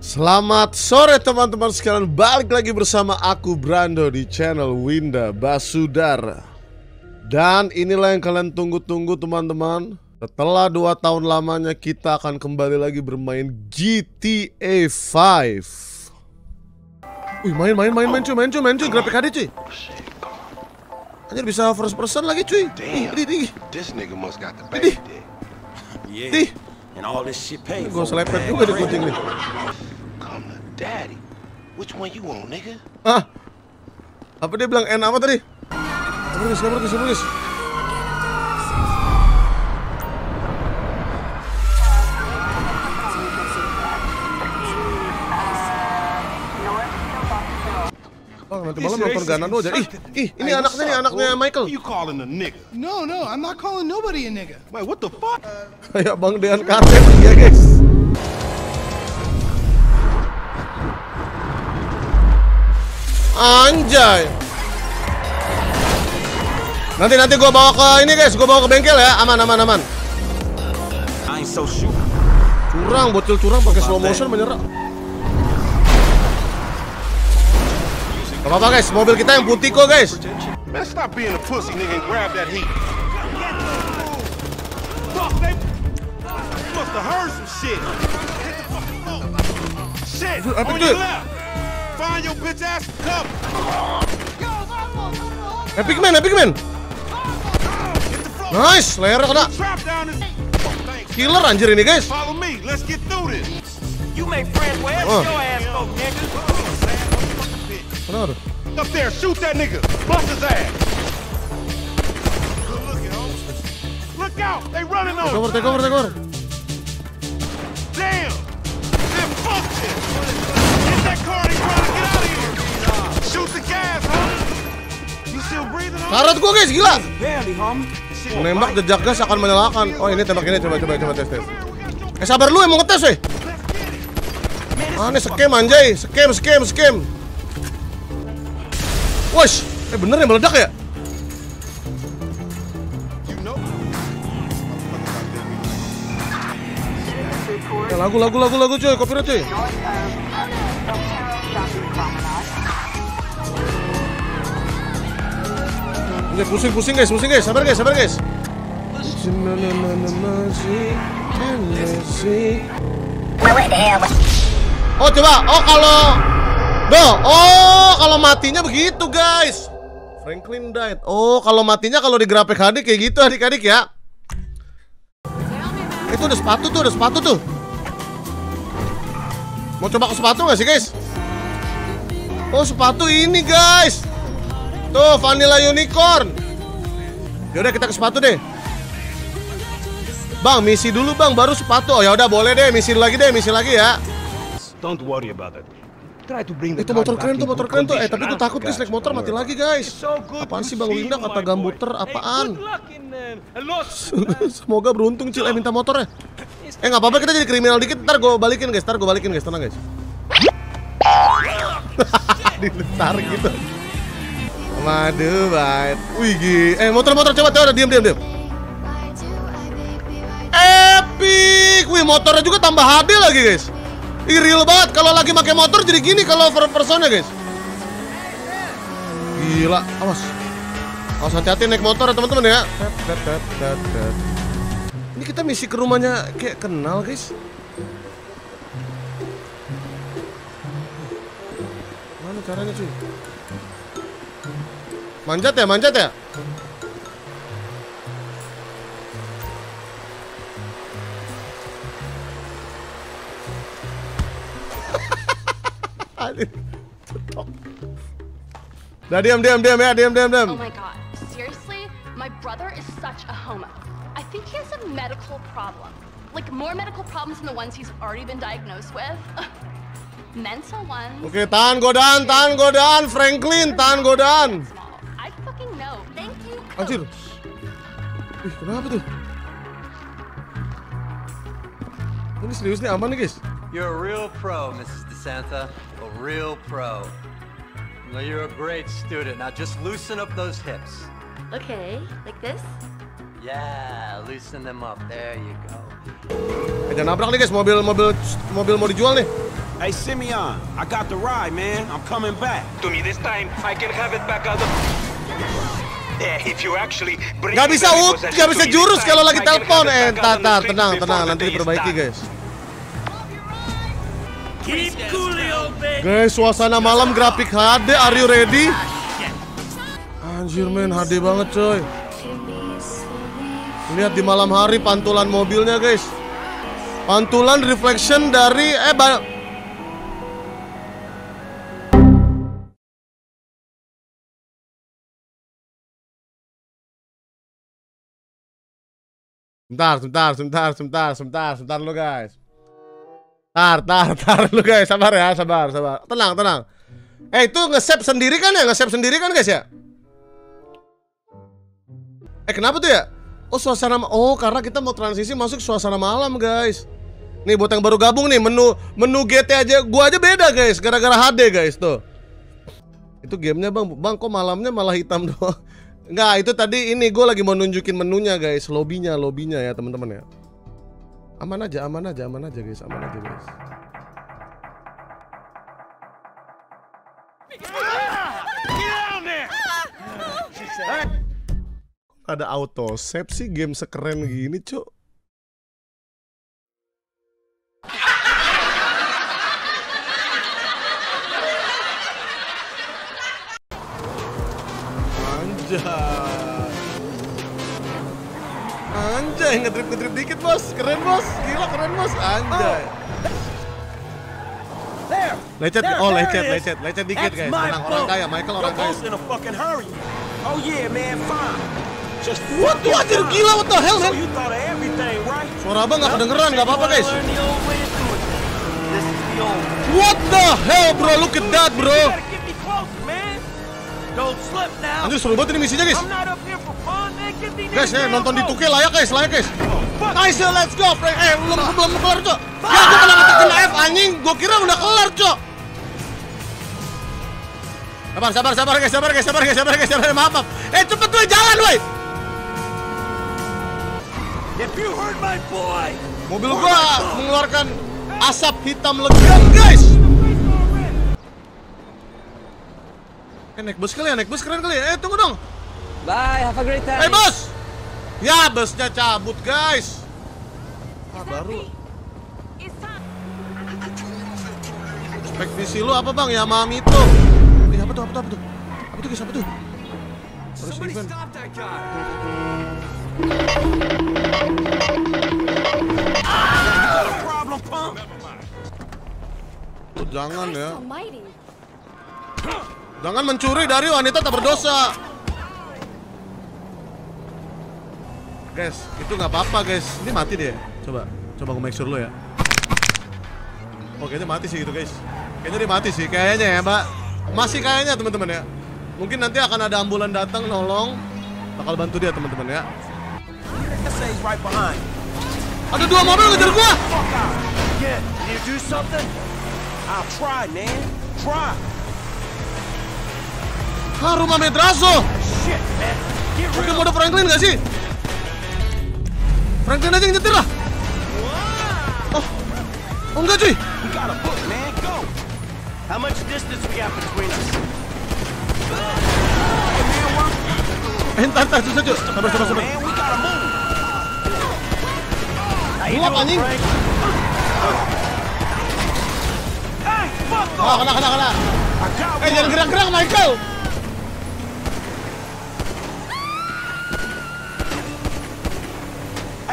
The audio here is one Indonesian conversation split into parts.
Selamat sore teman-teman sekalian Balik lagi bersama aku Brando di channel Winda Basudara Dan inilah yang kalian tunggu-tunggu teman-teman Setelah 2 tahun lamanya kita akan kembali lagi bermain GTA 5 Wih main main main main cuy main cuy main cuy grafik HD cuy Anjir bisa first person lagi cuy Ih, di, di. This nigga must got the Dih. bag dick. Yeah. Dih. And all this shit paid Gue selepet juga di kucing nih daddy. Which one you want, nigga? Ah, apa dia bilang N apa tadi? Guys, kabur guys. Bang, nanti malam nonton Ganan aja. Ih, ih, ini anaknya nih, anaknya? Michael. You calling a nigga? No, no, I'm not calling nobody a nigga. Wait, what the fuck? Kayak Bang Dean Karten ya guys. Anjay. Nanti nanti gua bawa ke ini guys, gua bawa ke bengkel ya. Aman aman aman. Curang, bocil curang pakai slow motion menyerah. Gak apa-apa guys, mobil kita yang putih kok guys. Man, stop being a pussy, nigga, and grab that heat. Fuck, they must have heard some shit. Shit, Apa on itu? your left. Find your bitch ass cover. Epic man, epic man. Hit the floor. Nice, layar kena. Trap down this. Thanks. Killer anjir ini guys. Follow me. Let's get through this. You make friends wherever Uh. your ass go, nigga. Kenapa tuh? Up there, shoot that nigga. Bust his ass. Good looking, homie. Look out, they running Take on over, you. take over, take over. Damn! They're busted! Get that car, they Karat gua guys, gila. Menembak jejak gas akan menyalakan. Oh ini tembak ini coba coba coba tes tes. Eh sabar lu mau ngetes weh. Ah ini scam anjay, scam scam scam. Wash, eh bener ya meledak ya? Eh, lagu lagu lagu lagu cuy, copyright cuy. Anjay, pusing pusing guys, pusing guys, sabar guys, sabar guys. Oh coba, oh kalau Do, oh kalau matinya begitu guys. Franklin died. Oh kalau matinya kalau di grafik HD kayak gitu adik-adik ya. Itu ada sepatu tuh, ada sepatu tuh. Mau coba ke sepatu gak sih guys? Oh sepatu ini guys Tuh Vanilla Unicorn Yaudah kita ke sepatu deh Bang misi dulu bang baru sepatu Oh ya udah boleh deh misi lagi deh misi lagi ya Don't worry about it. Try to bring the Itu motor keren tuh, motor keren tuh. Eh, tapi gue huh? takut guys naik motor mati lagi guys. Apaan sih Bang Winda kata gambuter apaan? Look, Semoga beruntung Cil, eh minta motornya. Eh nggak apa-apa kita jadi kriminal dikit, ntar gue balikin guys, ntar gue balikin guys, tenang guys. Ditarik gitu. Madu banget. Wih gih. Eh motor-motor coba coba diam diam diam. Epic. Wih motornya juga tambah HD lagi guys. Ih real banget kalau lagi pakai motor jadi gini kalau per personnya guys. Gila, awas. Awas hati-hati naik motor ya teman-teman ya. Ini kita misi ke rumahnya kayak kenal guys. Mana caranya cuy? Manjat ya, manjat ya. Udah diam diam diam ya, diam diam diam. Oh my god, seriously? My brother is such a homo. I think he has a medical problem. Like more medical problems than the ones he's already been diagnosed with. Mental ones. Oke, tahan godaan, tahan godaan, Franklin, tahan godaan. Thank you. Anjir. coach. Ih, kenapa tuh? Ini serius nih aman nih guys. You're a real pro, Mrs. DeSanta. A real pro. Well, you're a great student. Now just loosen up those hips. Okay, like this? Yeah, loosen them up. There you go. Eh, jangan nabrak nih guys, mobil mobil mobil mau dijual nih. Hey, Simeon, I got the ride, man. I'm coming back. To me this time, I can have it back out of... Gak bisa repossession gak bisa jurus kalau lagi telepon. Eh, entar, streets tenang, tenang, nanti diperbaiki guys. Guys, suasana malam grafik HD, are you ready? Anjir men, HD banget coy. Lihat di malam hari pantulan mobilnya guys. Pantulan reflection dari eh Sebentar, sebentar, sebentar, sebentar, sebentar, sebentar lu guys. Tar, tar, tar lu guys, sabar ya, sabar, sabar. Tenang, tenang. Eh itu nge-save sendiri kan ya? Nge-save sendiri kan guys ya? Eh kenapa tuh ya? Oh suasana Oh karena kita mau transisi masuk suasana malam guys Nih buat yang baru gabung nih menu menu GT aja gua aja beda guys gara-gara HD guys tuh Itu gamenya bang Bang kok malamnya malah hitam doang Enggak itu tadi ini gue lagi mau nunjukin menunya guys. Lobbynya lobbynya ya teman-teman ya. Aman aja aman aja aman aja guys. Aman aja guys. Ada auto save sih game sekeren gini cuk Anjay Anjay ngedrip ngedrip dikit bos. Keren bos. Gila keren bos. Anjay. There. lecet There, oh lecet lecet lecet dikit guys. tenang orang kaya Michael orang kaya. Oh yeah, man, fine. Just what tuh anjir gila what the hell So man you thought of everything, right? suara abang gak kedengeran gak apa-apa guys. What the hell bro? Look at that bro anjir seru banget ini misinya guys Guys, ya, nonton di boat. 2K layak guys, layak guys. Nice, let's go, Frank. Eh, belum belum kelar, Cok. Ya, gua kena ngetekin F anjing. Gua kira udah kelar, Cok. Sabar, sabar, sabar guys, sabar guys, sabar guys, sabar guys, sabar. Maaf, maaf. Eh, cepet tuh jalan, woi. If you my boy, Mobil gua mengeluarkan asap hitam legam, guys. Eh, naik bus kali ya, naik bus keren kali ya. Eh, tunggu dong. Bye, have a great time. Eh, bos. Ya, busnya cabut, guys. Ah, baru. Spek visi lu apa bang? Yamaha Mito. Eh apa tuh? Apa tuh? Apa tuh? Apa tuh guys? Apa tuh? Terus event. Got a problem, pump? Tuh, jangan ya. Jangan mencuri dari wanita tak berdosa. Guys, itu nggak apa-apa guys. Ini mati dia. Coba, coba gue make sure lu ya. Oh, kayaknya mati sih gitu guys. Kayaknya dia mati sih, kayaknya ya mbak. Masih kayaknya teman-teman ya. Mungkin nanti akan ada ambulan datang nolong. Bakal bantu dia teman-teman ya. Ada dua mobil ngejar gua. Yeah, you do something? Try, man. Try. Ah, rumah Medrazo. Real. mode Franklin gak sih? Franklin aja yang nyetir lah. Oh, oh enggak cuy. How much distance we between us? Eh, entar, entar, susah cuy. Sabar, sabar, sabar. Doing, anjing. Oh, kena, kena, kena. Eh, jangan gerak-gerak, Michael.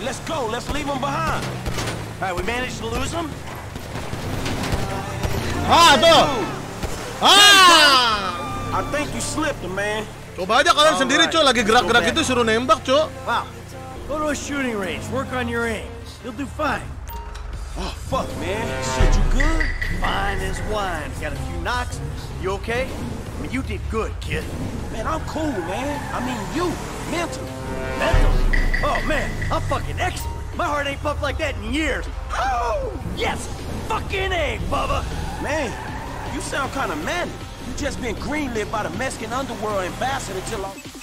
Let's go. Let's leave them behind. All right, we managed to lose them. Ah, tuh. Ah. I think you slipped him, man. Coba aja kalian sendiri cuy lagi gerak-gerak itu suruh nembak cuy. Wow. Go to a shooting range. Work on your aim. You'll do fine. Oh, fuck, man. Shit, you good? Fine as wine. Got a few knocks. You okay? I mean, you did good, kid. Man, I'm cool, man. I mean, you. Mental. Mentally? Oh, man. I'm fucking excellent. My heart ain't pumped like that in years. Oh, yes. Fucking A, Bubba. Man, you sound kind of manic. You just been greenlit by the Mexican underworld ambassador till I...